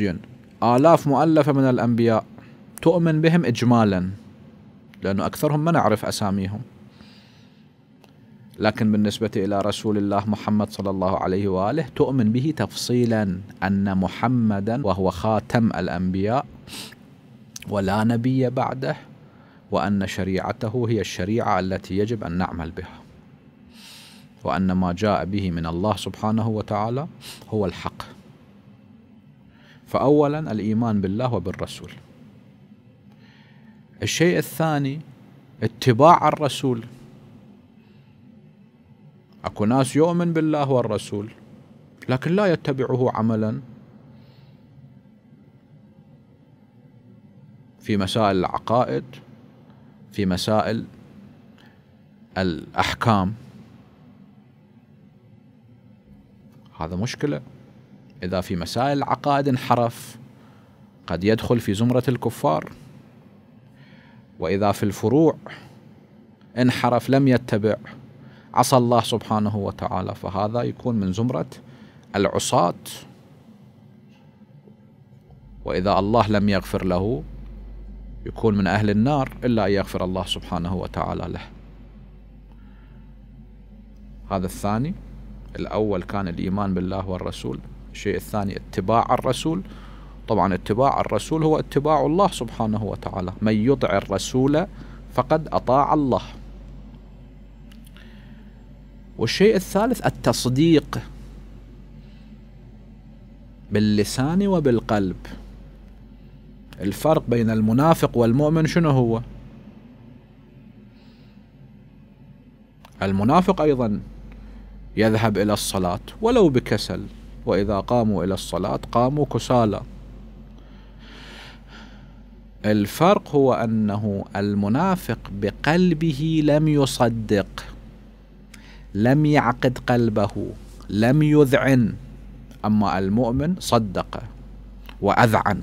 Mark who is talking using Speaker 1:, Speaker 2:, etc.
Speaker 1: زين آلاف مؤلفة من الأنبياء تؤمن بهم إجمالا لأنه أكثرهم ما نعرف أساميهم. لكن بالنسبة إلى رسول الله محمد صلى الله عليه وآله تؤمن به تفصيلا أن محمدا وهو خاتم الأنبياء ولا نبي بعده وأن شريعته هي الشريعة التي يجب أن نعمل بها. وأن ما جاء به من الله سبحانه وتعالى هو الحق. فأولا الإيمان بالله وبالرسول. الشيء الثاني اتباع الرسول. أكو ناس يؤمن بالله والرسول لكن لا يتبعه عملا. في مسائل العقائد في مسائل الأحكام. هذا مشكلة. إذا في مسائل العقائد انحرف قد يدخل في زمرة الكفار. وإذا في الفروع انحرف لم يتبع عصى الله سبحانه وتعالى. فهذا يكون من زمرة العصاة. وإذا الله لم يغفر له يكون من أهل النار إلا أن يغفر الله سبحانه وتعالى له. هذا الثاني. الأول كان الإيمان بالله والرسول. الشيء الثاني اتباع الرسول. طبعا اتباع الرسول هو اتباع الله سبحانه وتعالى. من يطع الرسول فقد أطاع الله. والشيء الثالث التصديق باللسان وبالقلب. الفرق بين المنافق والمؤمن شنو هو؟ المنافق أيضا يذهب إلى الصلاة ولو بكسل. وإذا قاموا إلى الصلاة قاموا كسالى. الفرق هو أنه المنافق بقلبه لم يصدق لم يعقد قلبه لم يذعن أما المؤمن صدق وأذعن.